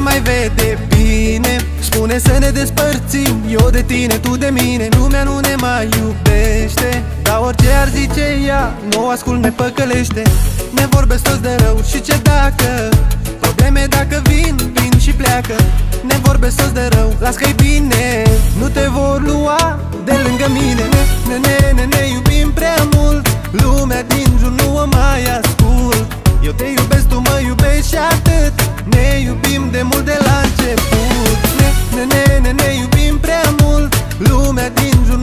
ne mai vede bine. Spune să ne despărțim Eu de tine, tu de mine. Lumea nu ne mai iubește Dar orice ar zice ea Nu ascult, ne păcălește. Ne vorbesc toți de rău și ce dacă? Probleme dacă vin, vin și pleacă. Ne vorbesc toți de rău, las că-i bine. Nu te vor lua de lângă mine. Ne, ne, ne, ne, ne iubim prea mult Lumea din jur nu o mai ascult Eu te iubesc, tu mă iubești și atât. Ne iubim de mult de la început. Ne, ne, ne, ne, ne iubim prea mult. Lumea din jur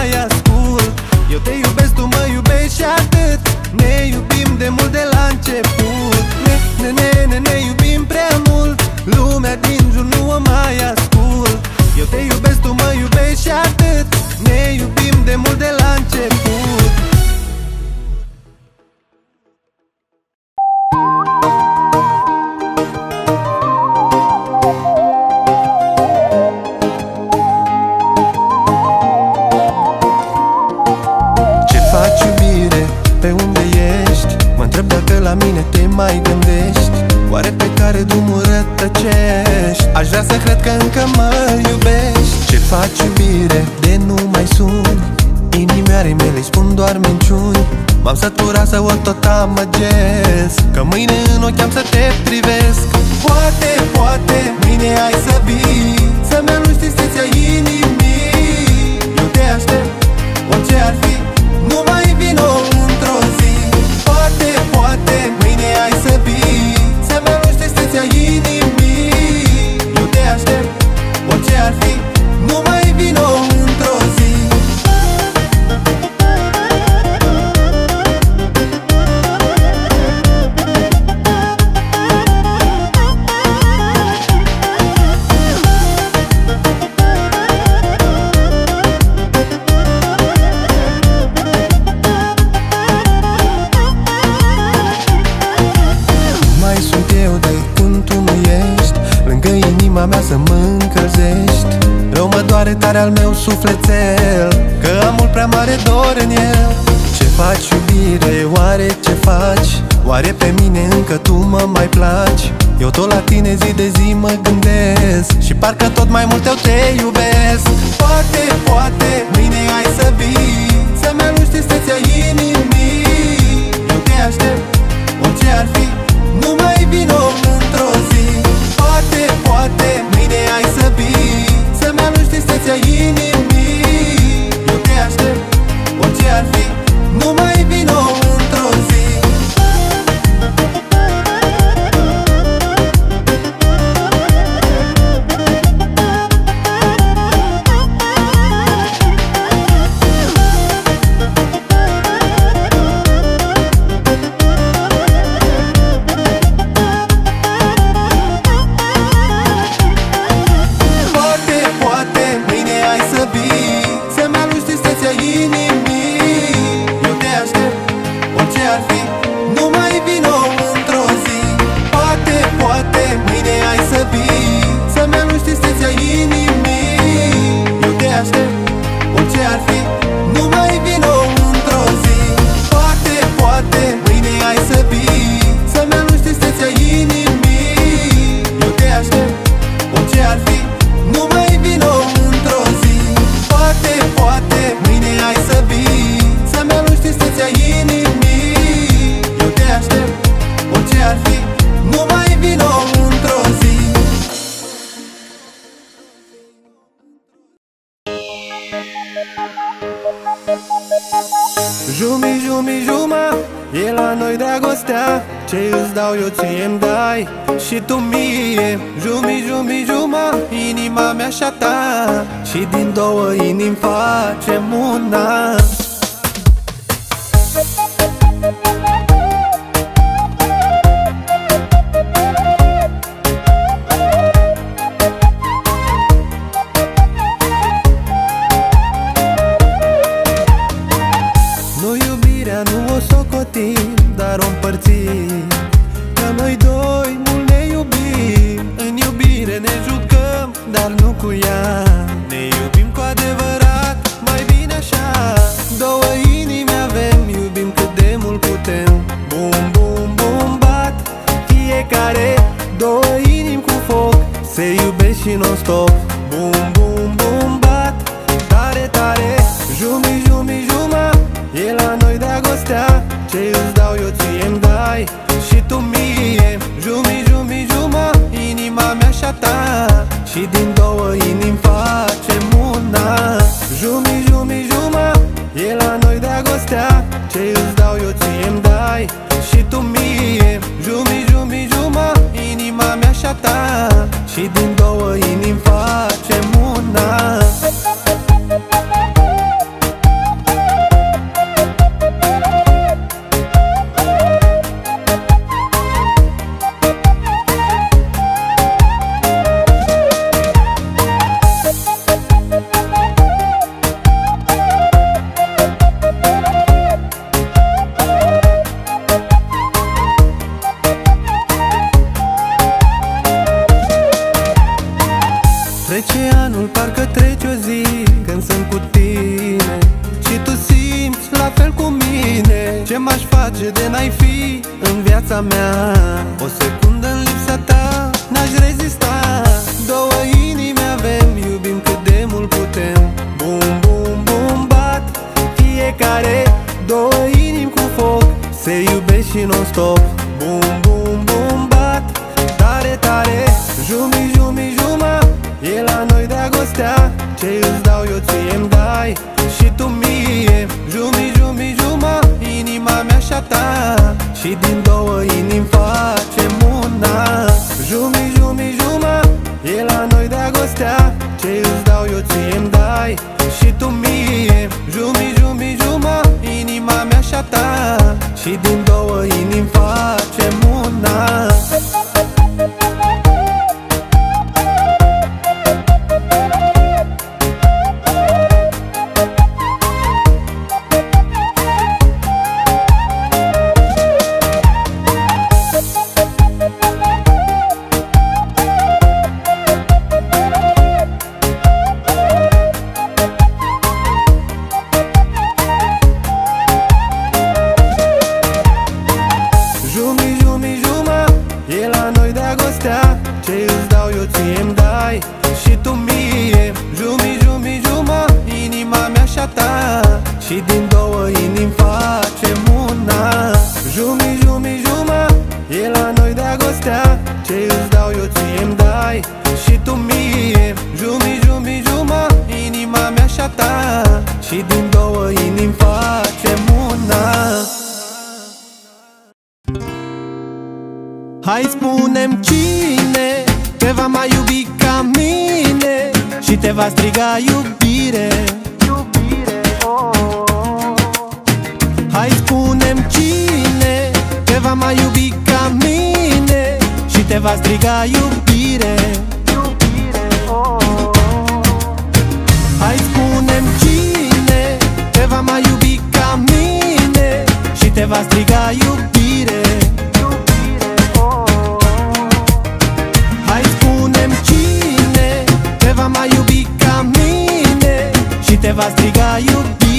mai ascult. Eu te iubesc, tu mă iubești și atât. Ne iubim de mult de la început. Ne, ne, ne, ne, ne iubim prea mult. Lumea din jur nu o mai ascult. Eu te iubesc, tu mă iubești și atât. Ne iubim de mult de la început mai gândești? Oare pe care drumul rătăcești? Aș vrea să cred că încă mă iubești. Ce faci iubire? De nu mai sun Inimioarei mele îi spun doar minciuni. M-am săturat să o tot amăgesc. Că mâine în ochi am să te privesc. Poate, poate, mâine ai să vii Să-mi anunți tristețea inimii. Eu te aștept orice ar fi Nu mai vino Rău mă doare tare al meu sufletel Că am mult prea mare dor în el. Ce faci iubire, oare ce faci? Oare pe mine încă tu mă mai placi? Eu tot la tine zi de zi mă gândesc Și parcă tot mai mult eu te iubesc. Poate, poate, mâine ai să vii Să-mi anunți tristețea inimii. Eu te aștept orice ar fi Nu mai vino într-o zi. Poate, poate, mâine ai să vii. Să-mi anunți tristețea inimii. Eu te aștept orice ar fi Ce îți dau eu ție îmi dai? Și tu mie Jumi, jumi, juma Inima mea și a ta. Și din două inimi facem una dragostea Ce îți dau eu ție îmi dai. Și tu mie Jumi, jumi, juma Inima mea și a ta. Și din face de n-ai fi în viața mea. O secundă în lipsa ta n-aș rezista. Două inimi avem, iubim cât de mult putem. Bum, bum, bum, bat Fiecare două inimi cu foc. Se iubesc și non-stop. Bum, bum, bum, bat Tare, tare. Jumi, jumi, juma E la noi dragostea. Ce îți dau eu ție îmi dai? Și tu mie. Jumi, jumi, juma Inima mea și a ta. Și din două inimi facem una. Jumi, jumi, juma E la noi dragostea. Ce îți dau eu ție îmi dai Și tu mie. Jumi, jumi, juma Inima mea și a ta. Și din două inimi facem una Și tu mie. Jumi, jumi, juma Inima mea și a ta Și din două inimi facem una. Hai spunem cine Te va mai iubi ca mine Și te va striga iubire. Iubire, oh. Hai spunem cine Te va mai iubi ca mine Și te va striga iubire Iubire, va striga iubire. Hai spunem cine Te va mai iubi ca mine Și te va striga iubire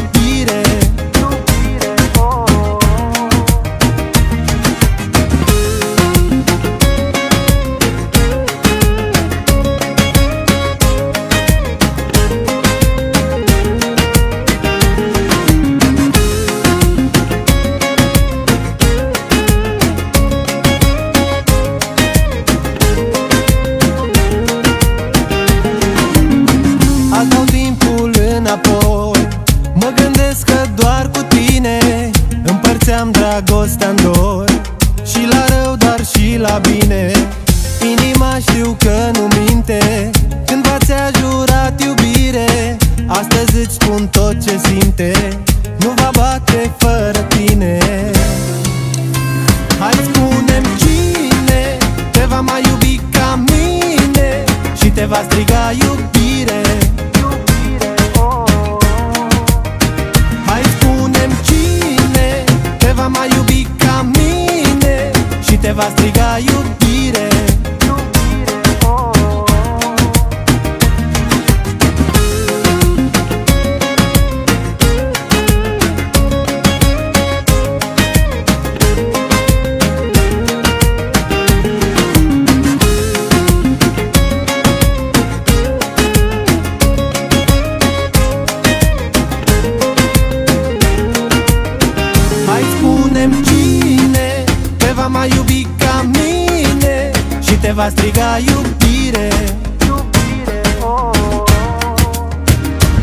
iubire. Va mai iubi ca mine Și te va striga iubire.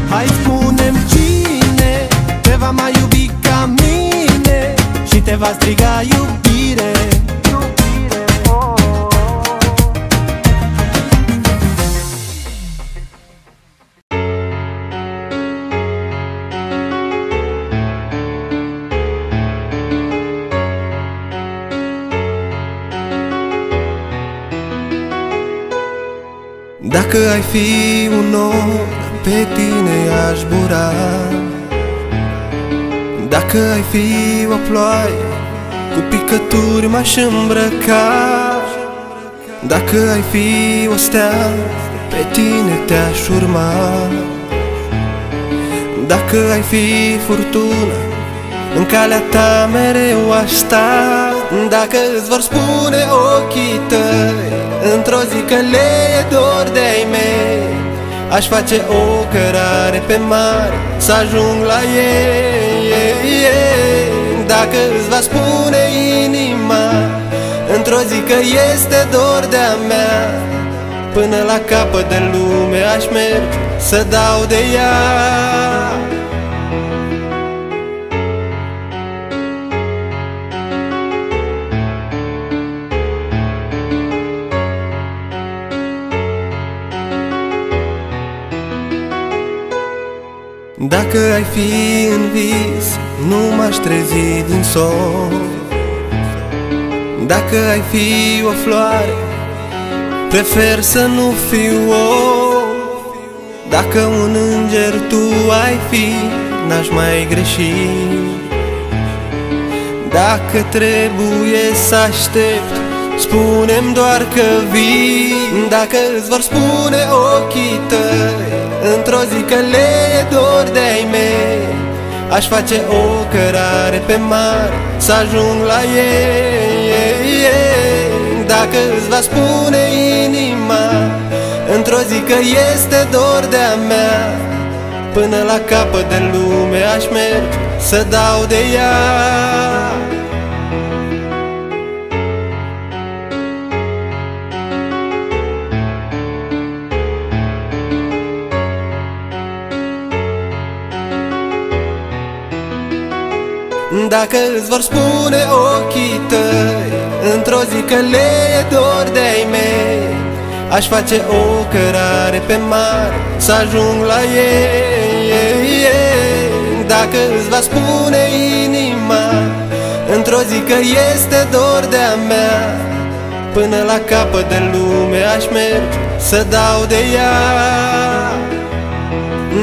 Hai spunem cine Te va mai iubi ca mine Și te va striga iubire Dacă ai fi un nor, pe tine aș bura. Dacă ai fi o ploaie, cu picături m-aș îmbrăca. Dacă ai fi o stea, pe tine te-aș urma. Dacă ai fi furtună, în calea ta mereu aș sta. Dacă îți vor spune ochii tăi Într-o zi că le e dor de-ai mei Aș face o cărare pe mare Să ajung la ei. Dacă îți va spune inima Într-o zi că este dor de-a mea Până la capăt de lume aș merge Să dau de ea Dacă ai fi în vis, nu m-aș trezi din somn. Dacă ai fi o floare, prefer să nu fiu om. Dacă un înger tu ai fi, n-aș mai greși. Dacă trebuie să aștept, spunem doar că vii Dacă îți vor spune ochii tăi Într-o zi că le e dor de-ai mei Aș face o cărare pe mare Să ajung la ei. Dacă îți va spune inima Într-o zi că este dor de-a mea Până la capăt de lume aș merge Să dau de ea Dacă îți vor spune ochii tăi Într-o zi că le e dor de-ai mei Aș face o cărare pe mare Să ajung la ei. Dacă îți va spune inima Într-o zi că este dor de-a mea Până la capăt de lume aș merge Să dau de ea.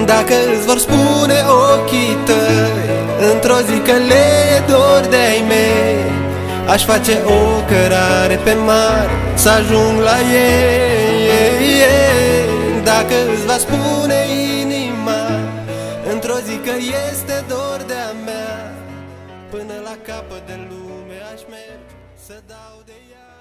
Dacă îți vor spune ochii tăi Într-o zi că le e dor de-ai mei Aș face o cărare pe mare Să ajung la ei Dacă îți va spune inima Într-o zi că este dor de-a mea Până la capăt de lume aș merge Să dau de ea.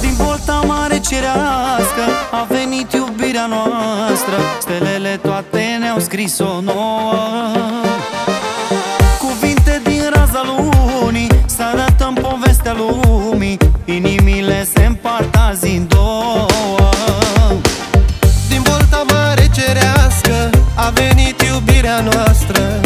Din volta mare cerească A venit iubirea noastră. Stelele toate ne-au scris-o nouă. Cuvinte din raza lunii Să arătăm povestea lumii. Inimile se împart azi în două. Din volta mare cerească A venit iubirea noastră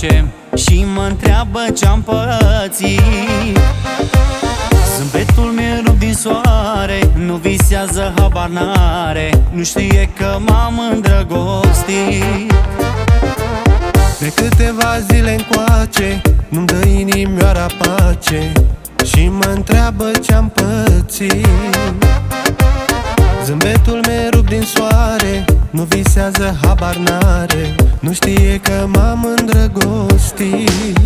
pace Și mă întreabă ce-am pățit. Zâmbetul mi rup din soare Nu visează habar n-are Nu știe că m-am îndrăgostit. De câteva zile încoace Nu-mi dă inimioara pace Și mă întreabă ce-am pățit Zâmbetul meu rup din soare Nu visează habar n-are. Nu știe că m-am îndrăgostit.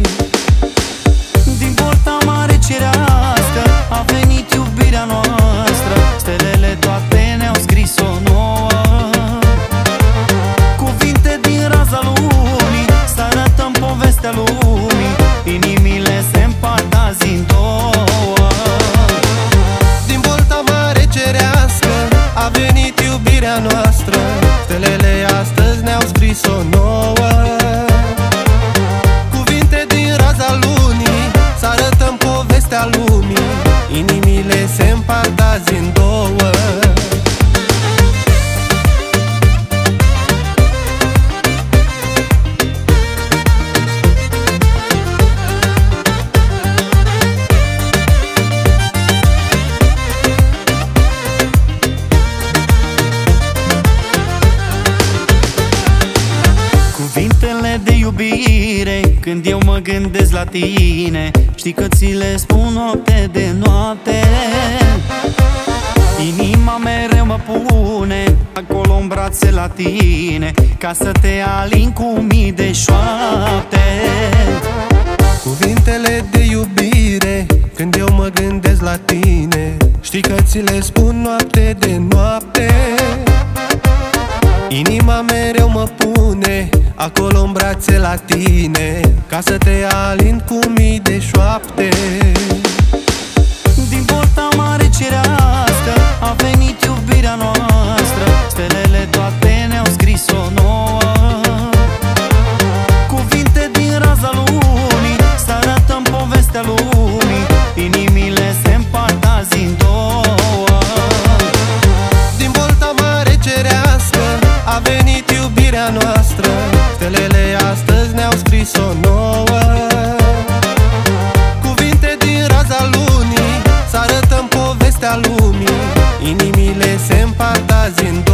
Din porta mare cerească A venit iubirea noastră. Stelele toate ne-au scris o nouă. Cuvinte din raza lunii Să arătăm povestea lumii iubirea noastră Stelele Ca să te alin cu mii de șoapte. Cuvintele de iubire Când eu mă gândesc la tine Știi că ți le spun noapte de noapte. Inima mereu mă pune Acolo în brațe la tine Ca să te alin lumii Inimile se împart azi în două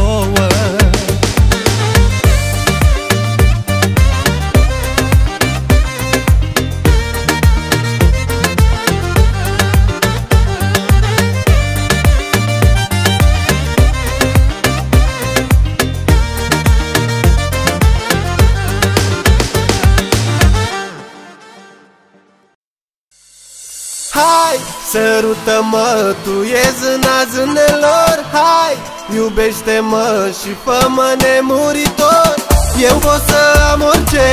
sărută-mă, tu e zâna zânelor Hai, iubește-mă și fă-mă nemuritor. Eu pot să am orice,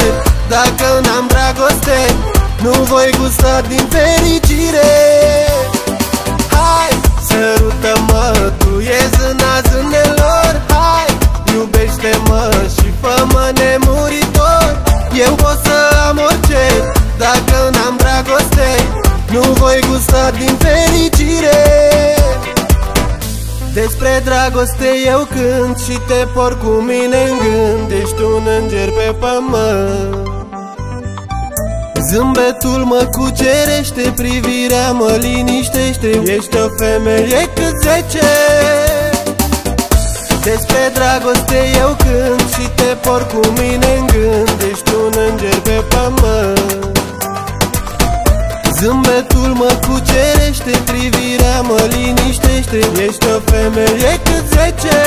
dacă n-am dragoste Nu voi gusta din fericire. Hai, sărută-mă, tu e zâna zânelor dragoste dragoste eu cânt și te por cu mine în gând. Ești un înger pe pământ. Zâmbetul mă cucerește, privirea mă liniștește. Ești o femeie cât zece. Despre dragoste eu cânt și te por cu mine în gând. Ești un înger pe pământ Zâmbetul mă cucerește, privirea mă liniștește. Ești o femeie cât zece.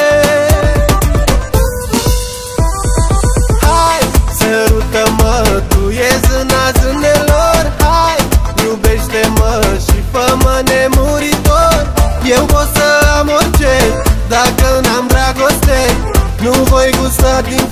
Hai, sărută-mă, tu e zâna zânelor Hai, iubește-mă și fă-mă nemuritor. Eu pot să am orice, dacă n-am dragoste. Nu voi gusta din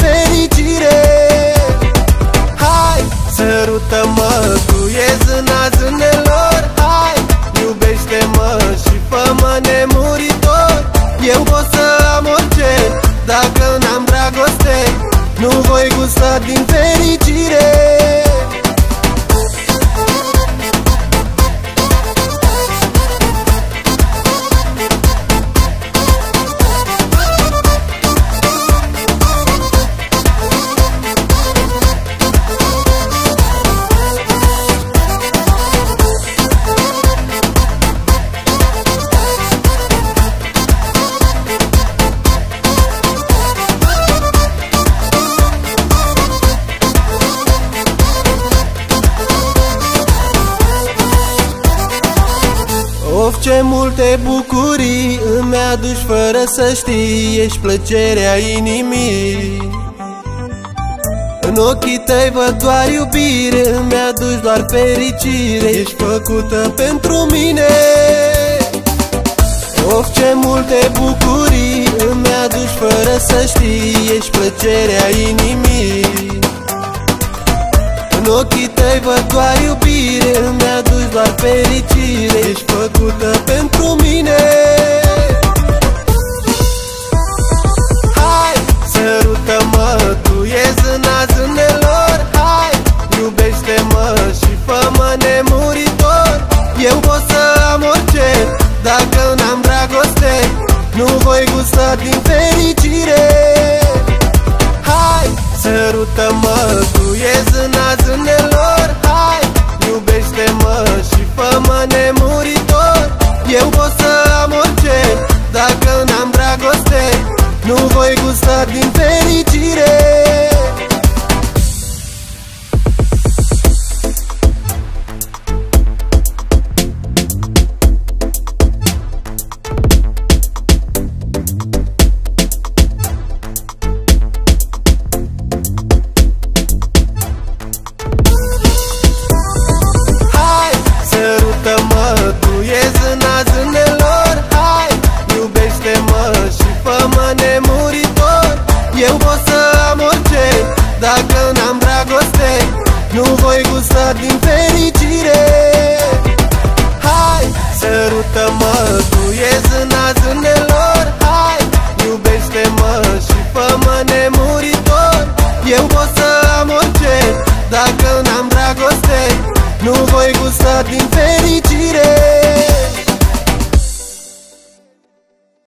fără să știi Ești plăcerea inimii. În ochii tăi văd doar iubire Îmi aduci doar fericire. Ești făcută pentru mine. Of, ce multe bucurii îmi aduci fără să știi Ești plăcerea inimii. În ochii tăi văd doar iubire Îmi aduci doar fericire